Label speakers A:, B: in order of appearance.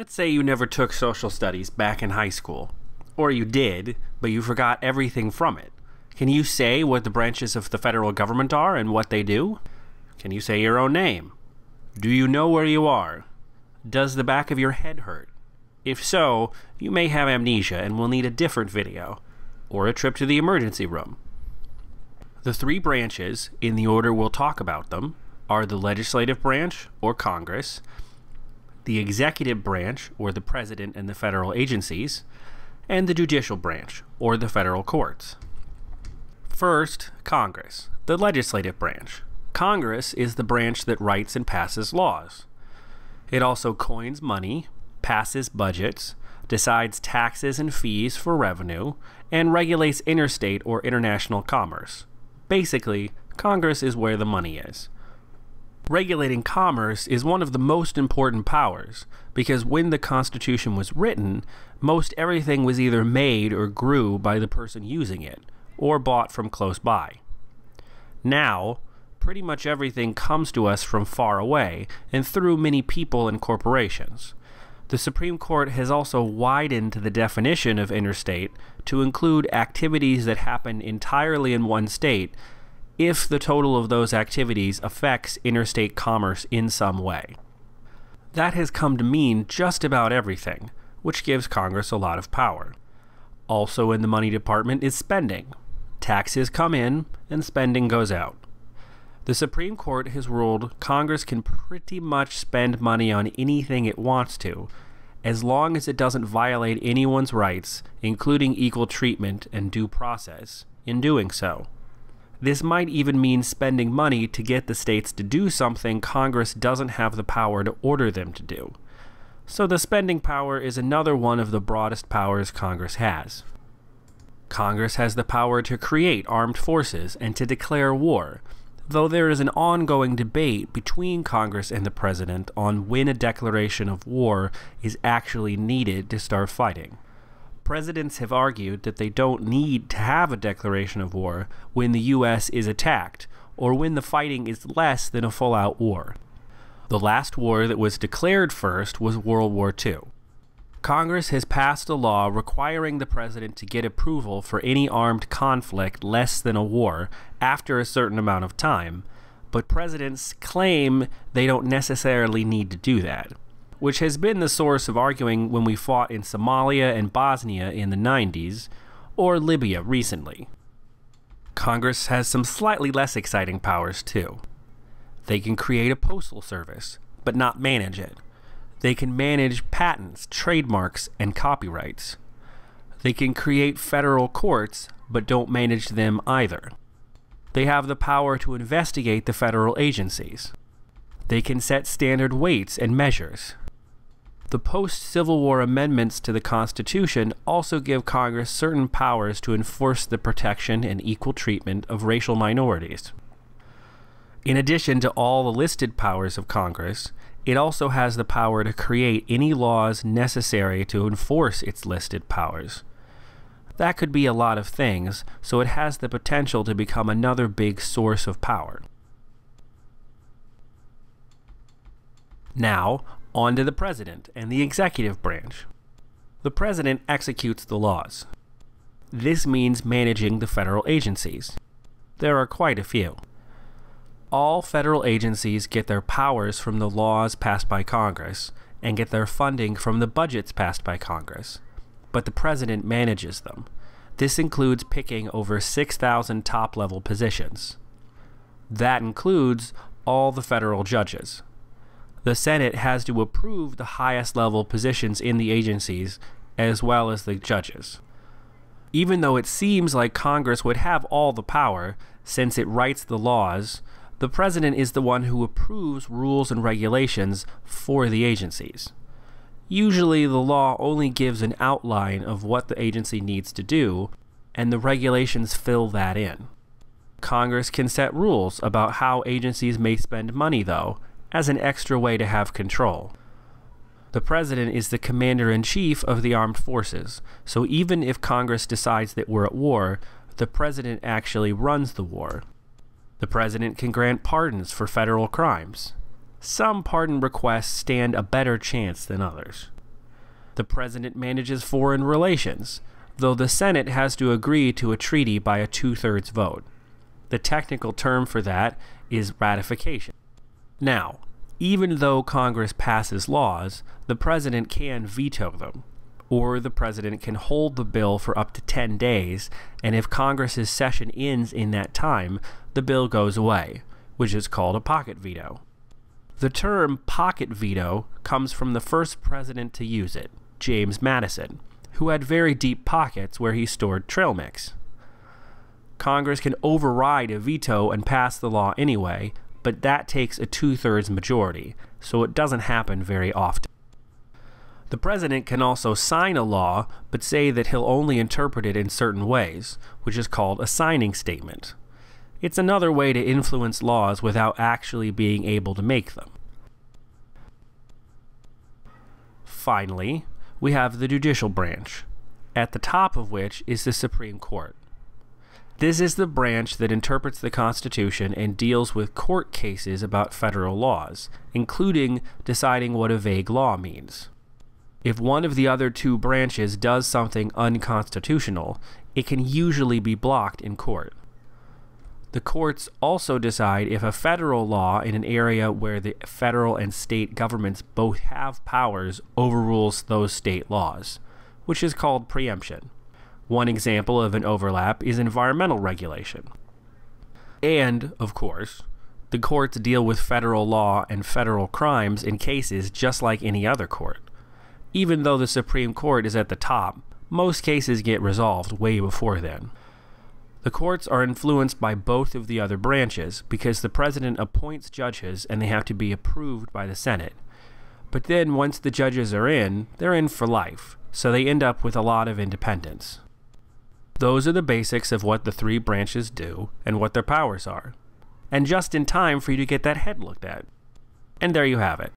A: Let's say you never took social studies back in high school. Or you did, but you forgot everything from it. Can you say what the branches of the federal government are and what they do? Can you say your own name? Do you know where you are? Does the back of your head hurt? If so, you may have amnesia and will need a different video, or a trip to the emergency room. The three branches, in the order we'll talk about them, are the legislative branch, or Congress, the executive branch, or the president and the federal agencies, and the judicial branch, or the federal courts. First, Congress, the legislative branch. Congress is the branch that writes and passes laws. It also coins money, passes budgets, decides taxes and fees for revenue, and regulates interstate or international commerce. Basically, Congress is where the money is. Regulating commerce is one of the most important powers because when the Constitution was written, most everything was either made or grew by the person using it, or bought from close by. Now, pretty much everything comes to us from far away and through many people and corporations. The Supreme Court has also widened the definition of interstate to include activities that happen entirely in one state if the total of those activities affects interstate commerce in some way. That has come to mean just about everything, which gives Congress a lot of power. Also in the money department is spending. Taxes come in and spending goes out. The Supreme Court has ruled Congress can pretty much spend money on anything it wants to, as long as it doesn't violate anyone's rights, including equal treatment and due process, in doing so. This might even mean spending money to get the states to do something Congress doesn't have the power to order them to do. So the spending power is another one of the broadest powers Congress has. Congress has the power to create armed forces and to declare war, though there is an ongoing debate between Congress and the President on when a declaration of war is actually needed to start fighting. Presidents have argued that they don't need to have a declaration of war when the U.S. is attacked, or when the fighting is less than a full out war. The last war that was declared first was World War II. Congress has passed a law requiring the president to get approval for any armed conflict less than a war after a certain amount of time, but presidents claim they don't necessarily need to do that, which has been the source of arguing when we fought in Somalia and Bosnia in the 90s, or Libya recently. Congress has some slightly less exciting powers too. They can create a postal service, but not manage it. They can manage patents, trademarks, and copyrights. They can create federal courts, but don't manage them either. They have the power to investigate the federal agencies. They can set standard weights and measures. The post Civil War amendments to the Constitution also give Congress certain powers to enforce the protection and equal treatment of racial minorities. In addition to all the listed powers of Congress, it also has the power to create any laws necessary to enforce its listed powers. That could be a lot of things, so it has the potential to become another big source of power. Now, on to the president and the executive branch. The president executes the laws. This means managing the federal agencies. There are quite a few all federal agencies get their powers from the laws passed by Congress and get their funding from the budgets passed by Congress, but the president manages them. This includes picking over 6,000 top level positions. That includes all the federal judges. The Senate has to approve the highest level positions in the agencies as well as the judges. Even though it seems like Congress would have all the power, since it writes the laws, the president is the one who approves rules and regulations for the agencies. Usually, the law only gives an outline of what the agency needs to do, and the regulations fill that in. Congress can set rules about how agencies may spend money, though, as an extra way to have control. The President is the Commander in Chief of the Armed Forces, so even if Congress decides that we're at war, the President actually runs the war. The president can grant pardons for federal crimes. Some pardon requests stand a better chance than others. The president manages foreign relations, though the Senate has to agree to a treaty by a two thirds vote. The technical term for that is ratification. Now, even though Congress passes laws, the president can veto them, or the president can hold the bill for up to 10 days, and if Congress's session ends in that time, the bill goes away, which is called a pocket veto. The term pocket veto comes from the first president to use it, James Madison, who had very deep pockets where he stored trail mix. Congress can override a veto and pass the law anyway, but that takes a two thirds majority, so it doesn't happen very often. The president can also sign a law, but say that he'll only interpret it in certain ways, which is called a signing statement. It's another way to influence laws without actually being able to make them. Finally, we have the judicial branch, at the top of which is the Supreme Court. This is the branch that interprets the Constitution and deals with court cases about federal laws, including deciding what a vague law means. If one of the other two branches does something unconstitutional, it can usually be blocked in court. The courts also decide if a federal law in an area where the federal and state governments both have powers overrules those state laws, which is called preemption. One example of an overlap is environmental regulation. And, of course, the courts deal with federal law and federal crimes in cases just like any other court. Even though the Supreme Court is at the top, most cases get resolved way before then. The courts are influenced by both of the other branches because the president appoints judges and they have to be approved by the Senate. But then once the judges are in, they're in for life, so they end up with a lot of independence. Those are the basics of what the three branches do and what their powers are. And just in time for you to get that head looked at. And there you have it.